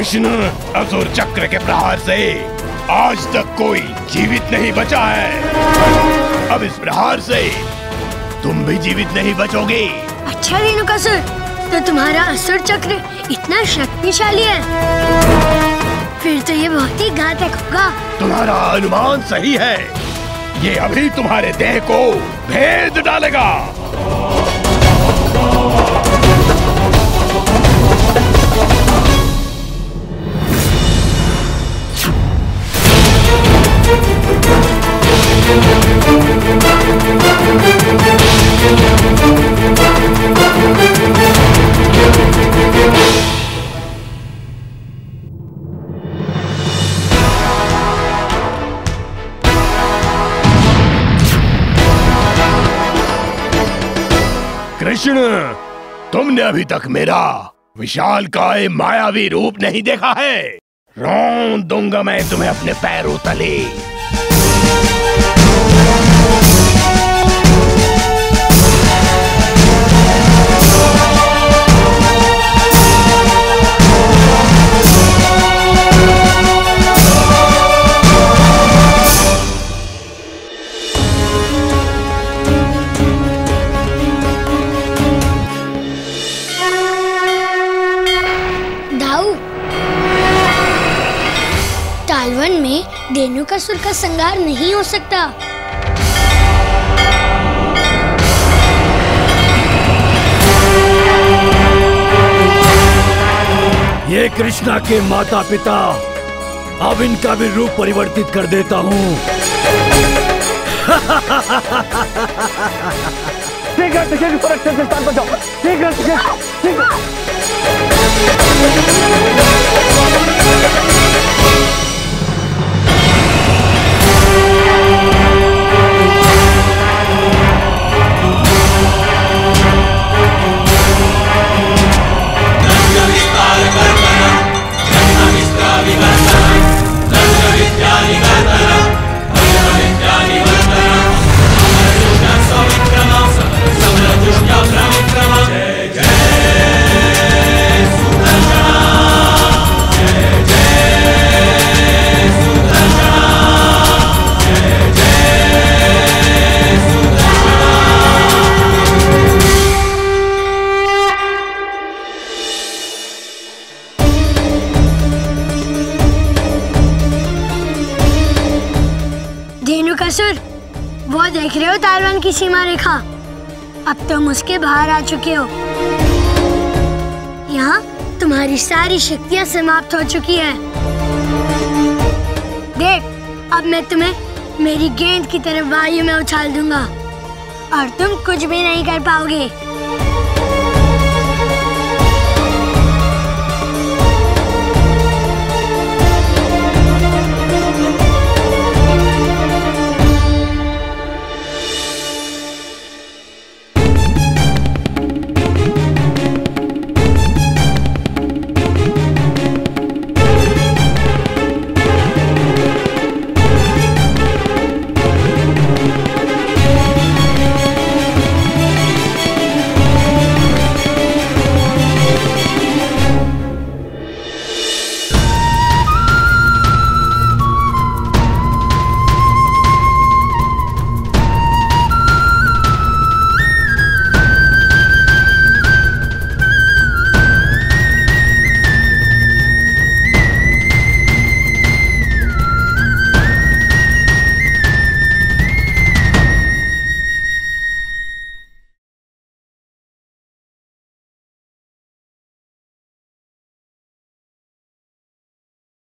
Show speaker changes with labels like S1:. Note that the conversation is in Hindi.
S1: कृष्ण असुर चक्र के प्रहार से आज तक कोई जीवित नहीं बचा है। अब इस प्रहार से तुम भी जीवित नहीं बचोगे।
S2: अच्छा रेणुकासुर तो तुम्हारा असुर चक्र इतना शक्तिशाली है। फिर तो ये बहुत ही घातक होगा।
S1: तुम्हारा अनुमान सही है। ये अभी तुम्हारे देह को भेद डालेगा। कृष्ण, तुमने अभी तक मेरा विशाल काय मायावी रूप नहीं देखा है। रोन दूँगा मैं तुम्हें अपने पैरों तले।
S2: धेनुकासुर का संगार नहीं हो सकता।
S3: ये कृष्णा के माता पिता अब इनका भी रूप परिवर्तित कर देता हूँ।
S4: शीघ्र शीघ्र सुरक्षित स्थान पर जाओ।
S2: धेनुकासुर वो देख रहे हो तालवन की सीमा रेखा? अब तुम उसके बाहर आ चुके हो। यहाँ तुम्हारी सारी शक्तियाँ समाप्त हो चुकी है। देख, अब मैं तुम्हें मेरी गेंद की तरफ़ वायु में उछाल दूँगा। और तुम कुछ भी नहीं कर पाओगे।